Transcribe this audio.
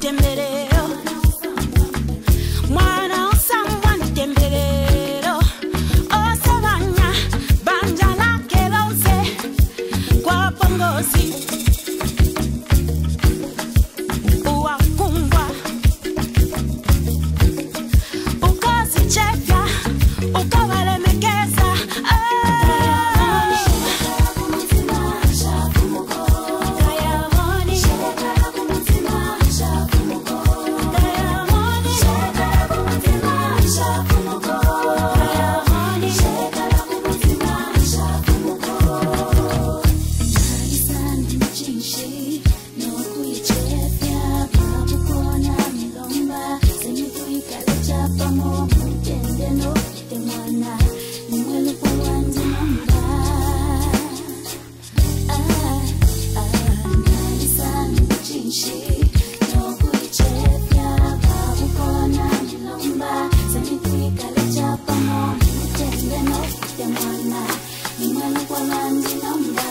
Demere. Iman kwa manzi namba